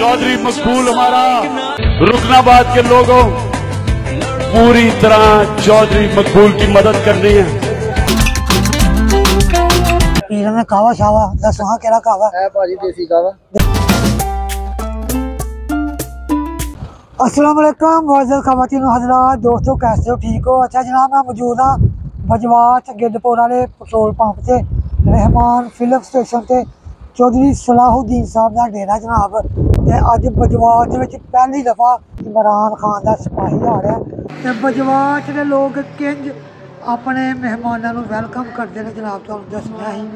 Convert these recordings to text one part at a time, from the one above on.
چودری مقبول ہمارا رکن آباد کے لوگوں پوری طرح چودری مقبول کی مدد کرنی ہے۔ پیرہ میں کعوہ شاوا دس وہاں کیلہ کعوہ۔ ہے باجی دیسی کعوہ۔ اسلام علیکم وزر خواتین و حضرات دوستو کیسے ہو؟ ٹھیک ہو؟ اچھا جناب میں موجود ہوں بجوات گرد پور والے پٹرول پمپ سے رحمان فلپ سٹیشن سے چودری صلاح الدین صاحب نے ڈیرا جناب۔ ਤੇ ਅੱਜ ਬਜਵਾਤ ਦੇ ਵਿੱਚ ਪਹਿਲੀ ਦਫਾ ਇਮਰਾਨ ਖਾਨ ਦਾ ਸਿਪਾਹੀ ਆ ਰਿਹਾ ਤੇ ਬਜਵਾਤ ਦੇ ਲੋਕ ਕਿੰਜ ਆਪਣੇ ਮਹਿਮਾਨਾਂ ਨੂੰ ਵੈਲਕਮ ਕਰਦੇ ਨੇ ਜਨਾਬ, ਤੁਹਾਨੂੰ ਦੱਸਣਾ ਹੀ।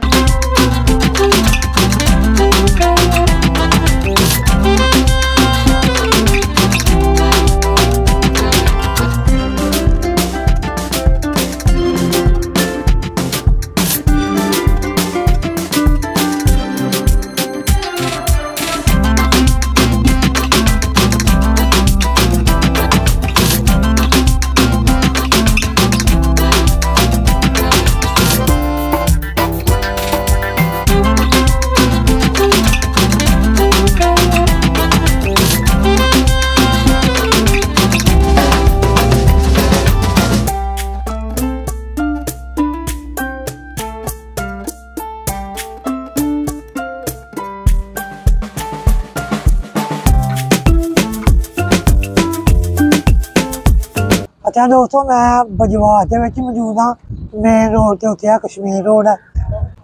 ਅੱਛਾ ਦੋਸਤੋ ਮੈਂ ਬਜਵਾਤ ਦੇ ਵਿੱਚ ਮੌਜੂਦ ਹਾਂ। ਮੇਨ ਰੋਡ ਤੇ ਉੱਤੇ ਆ, ਕਸ਼ਮੀਰ ਰੋਡ ਹੈ।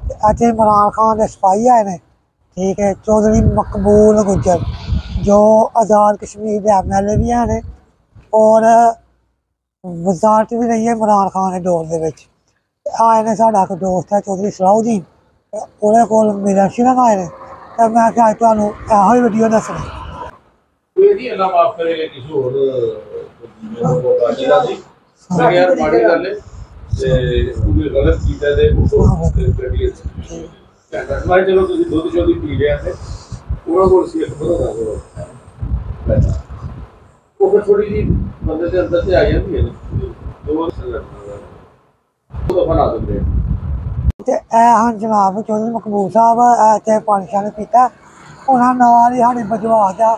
ਤੇ ਇੱਥੇ ਇਮਰਾਨ ਖਾਨ ਦੇ ਸਿਪਾਹੀ ਆਏ ਨੇ। ਠੀਕ ਹੈ, ਚੌਧਰੀ ਮਕਬੂਲ ਗੁੱਜਰ, ਜੋ ਆਜ਼ਾਦ ਕਸ਼ਮੀਰ ਦੇ ਐਮਐਲਏ ਵੀ ਹਨ ਔਰ ਵਜ਼ਾਰਤ ਵੀ ਰਹੀ ਹੈ ਇਮਰਾਨ ਖਾਨ ਦੇ ਦੌਰ ਦੇ ਵਿੱਚ। ਆਏ ਨੇ ਸਾਡਾ ਇੱਕ ਦੋਸਤ ਹੈ, ਚੌਧਰੀ ਸਲਾਉਦੀਨ। ਉਹਦੇ ਕੋਲ ਮੇਰਾ ਸ਼ਿਰਨ ਆਏ ਨੇ। ਤੇ ਮੈਂ ਕਿਹਾ ਤੁਹਾਨੂੰ ਇਹੋ ਹੀ ਵੀਡੀਓ ਦੱਸਣੀ। ਕੋਈ ਅੱਲਾ ਮਾਫ ਕਰੇਗਾ ਕਿਸੇ ਹੋਰ ਮੈਂ ਯਾਰ ਮਾੜੀ ਗੱਲ ਹੈ ਤੇ ਉਹਨੇ ਗਲਤ ਕੀਤਾ ਤੇ ਉਹ ਕਰੀਏ ਮੈਂ ਚਲੋ ਤੁਸੀਂ ਦੁੱਧ ਚੋਦੀ ਪੀ ਲਿਆ ਤੇ ਉਹਨਾਂ ਕੋਲ ਸੀ ਇੱਕ ਪਤਾ ਦਾ ਉਹ ਫਿਰ ਥੋੜੀ ਜੀ ਬੰਦੇ ਦੇ ਅੰਦਰ ਤੇ ਆ ਜਾਂਦੀ ਹੈ ਦੋ ਸੰਗਤ ਉਹ ਦਫਾ ਦਿੰਦੇ ਤੇ ਇਹ ਹਨ ਜਨਾਬ ਚੌਧਰੀ ਮਕਬੂਲ ਸਾਹਿਬ, ਇਹ ਤੇ ਪਾਣੀ ਸ਼ਾਨ ਪੀਤਾ। ਉਹਨਾਂ ਨਾਲ ਹੀ ਸਾਡੇ ਬਜਵਾ ਦਾ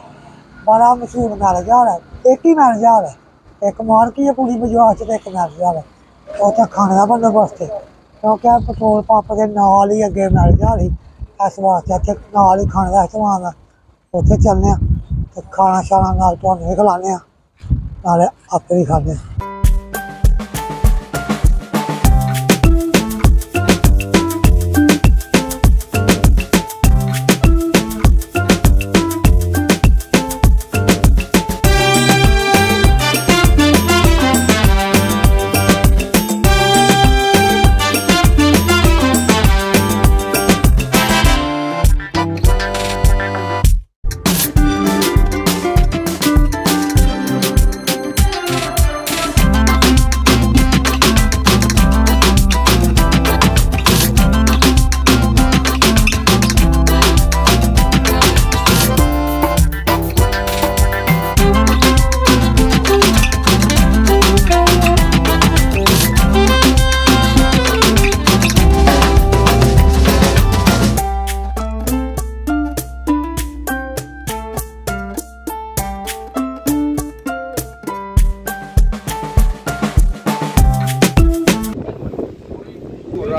ਬੜਾ ਮਸ਼ਹੂਰ ਮੈਰਿਜ ਹੈ ਇੱਕ ਹੀ ਮੈਰਿਜ ਹੈ। ਇੱਕ ਮਾਰਕੀ ਹੈ ਕੁੜੀ ਬਜਵਾ ਚ ਤੇ ਇੱਕ ਮੈਰਿਜ ਹਾਲ ਉੱਥੇ ਖਾਣੇ ਦਾ ਬੰਦੋਬਸਤ ਹੈ ਕਿਉਂਕਿ ਇਹ ਪੈਟਰੋਲ ਪੰਪ ਦੇ ਨਾਲ ਹੀ ਅੱਗੇ ਮੈਰਿਜ ਹਾਲ ਇਸ ਵਾਸਤੇ ਇੱਥੇ ਨਾਲ ਹੀ ਖਾਣੇ ਦਾ ਸਮਾਨ ਹੈ ਉੱਥੇ ਚੱਲਦੇ ਆ ਤੇ ਖਾਣਾ ਸ਼ਾਣਾ ਨਾਲ ਤੁਹਾਨੂੰ ਵੀ ਖਿਲਾਉਂਦੇ ਆ। ਨਾਲੇ ਆਪੇ ਵੀ ਖਾਂਦੇ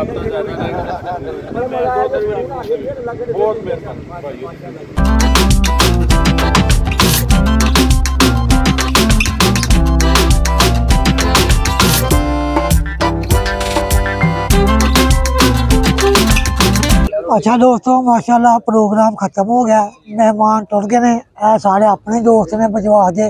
اپنا جانا نہیں بہت اچھا دوستو ماشاءاللہ پروگرام ختم ہو گیا مہمان ٹر گئے نے سارے اپنے دوست نے بجوا دے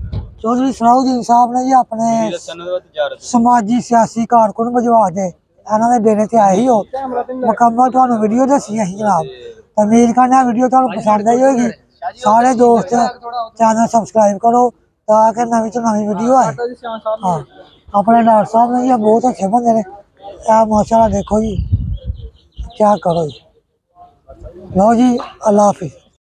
ਚੌਧਰੀ ਸਲਾਉਦੀਨ ਸਾਹਿਬ ਨੇ ਜੀ ਆਪਣੇ ਸਮਾਜੀ ਸਿਆਸੀ ਕਾਰਕੁਨ ਬਜਵਾ ਦੇ ਇਹਨਾਂ ਦੇ ਡੇਰੇ ਤੇ ਆਏ ਹੀ ਹੋ ਮੁਕੰਮਲ ਤੁਹਾਨੂੰ ਵੀਡੀਓ ਦੱਸੀ ਅਸੀਂ ਜਨਾਬ ਤਾਂ ਉਮੀਦ ਕਰਨਾ ਵੀਡੀਓ ਤੁਹਾਨੂੰ ਪਸੰਦ ਆਈ ਹੋਵੇਗੀ ਸਾਰੇ ਦੋਸਤ ਚੈਨਲ ਸਬਸਕ੍ਰਾਈਬ ਕਰੋ ਤਾਂ ਕਿ ਨਵੀਂ ਤੋਂ ਨਵੀਂ ਵੀਡੀਓ ਆਏ ਹਾਂ ਆਪਣੇ ਡਾਕਟਰ ਸਾਹਿਬ ਨੇ ਜੀ ਇਹ ਬਹੁਤ ਅੱਛੇ ਬੰਦੇ ਨੇ ਆ ਮਾਸ਼ਾਅੱਲਾ ਦੇਖੋ ਜੀ ਕੀ ਕਰੋ ਜੀ ਲਓ ਜੀ ਅੱਲਾ ਹਾਫਿਜ਼